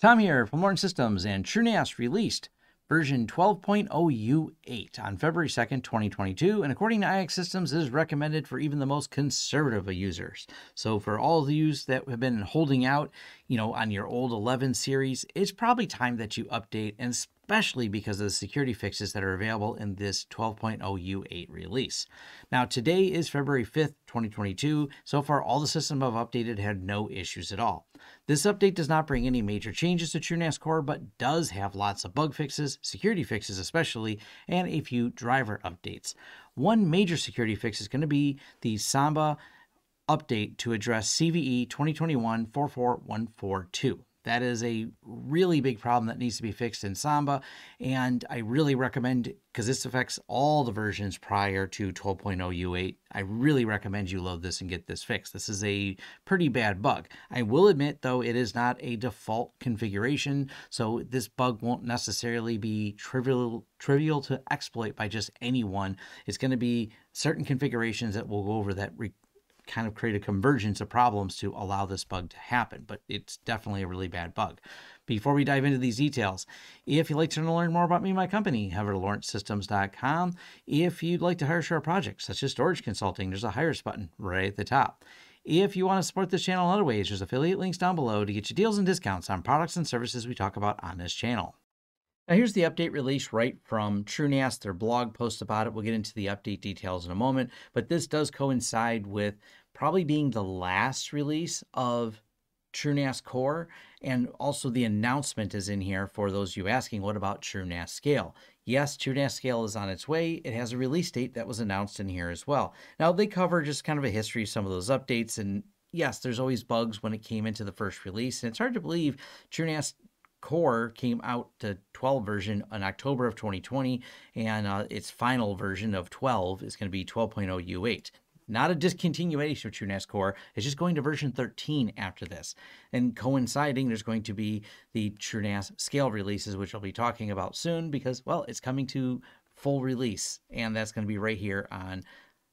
Tom here from Lawrence Systems and TrueNAS released version 12.0 U8 on February 2nd, 2022, and according to IX Systems, is recommended for even the most conservative of users. So for all of you that have been holding out, you know, on your old 11 series, it's probably time that you update and especially because of the security fixes that are available in this 12.0 U8 release. Now, today is February 5th, 2022. So far, all the systems I've updated had no issues at all. This update does not bring any major changes to TrueNAS Core, but does have lots of bug fixes, security fixes especially, and a few driver updates. One major security fix is going to be the Samba update to address CVE 2021 44142. That is a really big problem that needs to be fixed in Samba. And I really recommend, because this affects all the versions prior to 12.0 U8, I really recommend you load this and get this fixed. This is a pretty bad bug. I will admit, though, it is not a default configuration. So this bug won't necessarily be trivial, trivial to exploit by just anyone. It's going to be certain configurations that we'll go over that kind of create a convergence of problems to allow this bug to happen, but it's definitely a really bad bug. Before we dive into these details, if you'd like to learn more about me and my company, head over to lawrencesystems.com. If you'd like to hire for a project, such as storage consulting, there's a hire us button right at the top. If you want to support this channel in other ways, there's affiliate links down below to get you deals and discounts on products and services we talk about on this channel. Now here's the update release right from TrueNAS, their blog post about it. We'll get into the update details in a moment, but this does coincide with probably being the last release of TrueNAS Core, and also the announcement is in here for those you asking, what about TrueNAS Scale? Yes, TrueNAS Scale is on its way. It has a release date that was announced in here as well. Now they cover just kind of a history of some of those updates, and yes, there's always bugs when it came into the first release, and it's hard to believe TrueNAS Core came out to 12 version in October of 2020, and uh, its final version of 12 is going to be 12.0 U8. Not a discontinuation of TrueNAS Core. It's just going to version 13 after this. And coinciding, there's going to be the TrueNAS Scale releases, which I'll be talking about soon because, well, it's coming to full release, and that's going to be right here on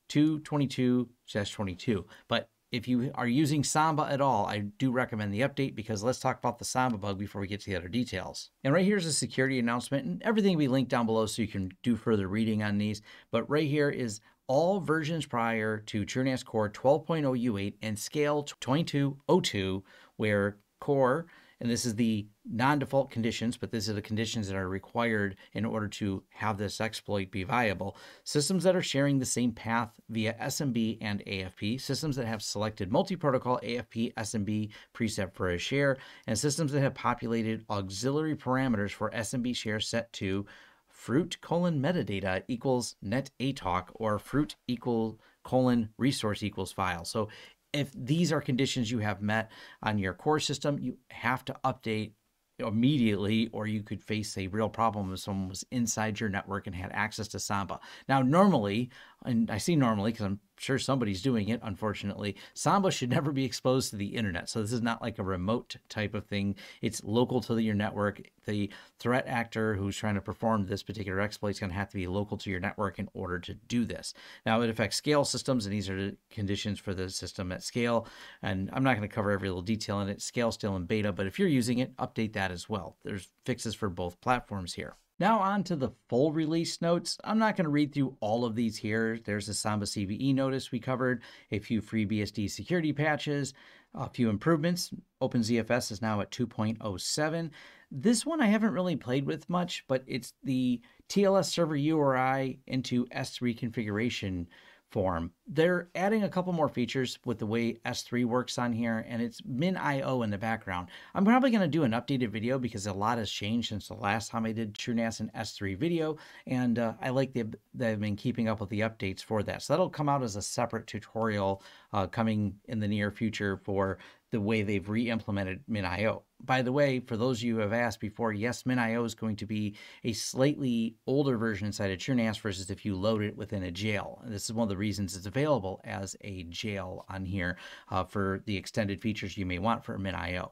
222-22. But if you are using Samba at all, I do recommend the update because let's talk about the Samba bug before we get to the other details. And right here's a security announcement and everything will be linked down below so you can do further reading on these. But right here is all versions prior to TrueNAS Core 12.0 U8 and Scale 2202 where Core and this is the non-default conditions, but these are the conditions that are required in order to have this exploit be viable. Systems that are sharing the same path via SMB and AFP, systems that have selected multi-protocol AFP SMB preset for a share, and systems that have populated auxiliary parameters for SMB share set to fruit colon metadata equals net atalk or fruit equal colon resource equals file. So if these are conditions you have met on your core system, you have to update immediately or you could face a real problem if someone was inside your network and had access to Samba. Now, normally, and I see normally because I'm sure somebody's doing it, unfortunately, Samba should never be exposed to the internet. So this is not like a remote type of thing. It's local to your network. The threat actor who's trying to perform this particular exploit is going to have to be local to your network in order to do this. Now, it affects scale systems, and these are the conditions for the system at scale. And I'm not going to cover every little detail in it. Scale still in beta, but if you're using it, update that as well. There's fixes for both platforms here. Now on to the full release notes. I'm not going to read through all of these here. There's a Samba CVE notice we covered, a few FreeBSD security patches, a few improvements. OpenZFS is now at 2.07. This one I haven't really played with much, but it's the TLS server URI into S3 configuration form. They're adding a couple more features with the way S3 works on here, and it's MinIO in the background. I'm probably going to do an updated video because a lot has changed since the last time I did TrueNAS and S3 video, and uh, I like that they've been keeping up with the updates for that. So that'll come out as a separate tutorial uh, coming in the near future for the way they've re-implemented MinIO. By the way, for those of you who have asked before, yes, MinIO is going to be a slightly older version inside of TrueNAS versus if you load it within a jail. And this is one of the reasons it's available as a jail on here uh, for the extended features you may want for MinIO.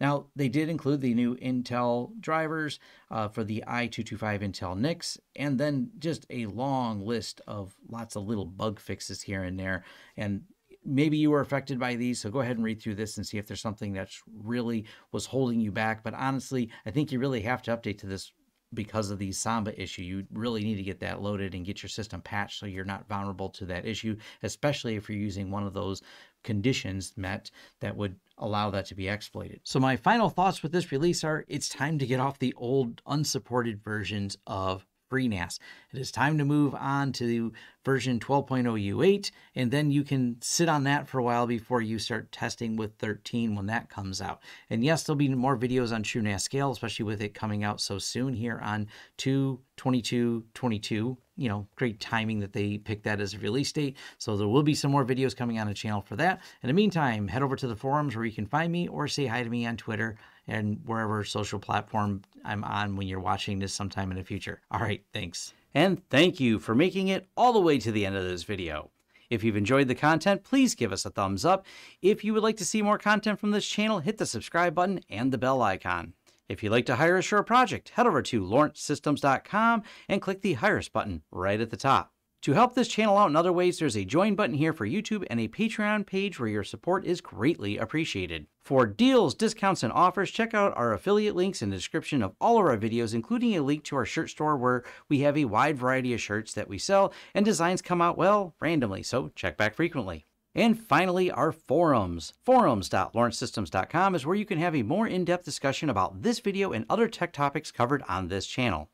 Now, they did include the new Intel drivers uh, for the i225 Intel NICs, and then just a long list of lots of little bug fixes here and there. And maybe you were affected by these. So go ahead and read through this and see if there's something that's really was holding you back. But honestly, I think you really have to update to this because of the Samba issue. You really need to get that loaded and get your system patched so you're not vulnerable to that issue, especially if you're using one of those conditions met that would allow that to be exploited. So my final thoughts with this release are it's time to get off the old unsupported versions of FreeNAS. It is time to move on to version 12.0 U8, and then you can sit on that for a while before you start testing with 13 when that comes out. And yes, there'll be more videos on TrueNAS Scale, especially with it coming out so soon here on 2 22 22 you know, great timing that they picked that as a release date. So there will be some more videos coming on the channel for that. In the meantime, head over to the forums where you can find me or say hi to me on Twitter and wherever social platform I'm on when you're watching this sometime in the future. All right, thanks. And thank you for making it all the way to the end of this video. If you've enjoyed the content, please give us a thumbs up. If you would like to see more content from this channel, hit the subscribe button and the bell icon. If you'd like to hire a project, head over to lawrencesystems.com and click the Hire Us button right at the top. To help this channel out in other ways, there's a join button here for YouTube and a Patreon page where your support is greatly appreciated. For deals, discounts, and offers, check out our affiliate links in the description of all of our videos, including a link to our shirt store where we have a wide variety of shirts that we sell, and designs come out, well, randomly, so check back frequently. And finally, our forums. Forums.lawrencesystems.com is where you can have a more in-depth discussion about this video and other tech topics covered on this channel.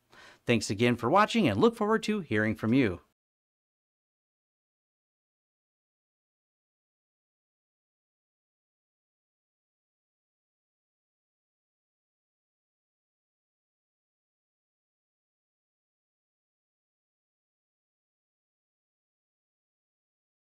Thanks again for watching and look forward to hearing from you.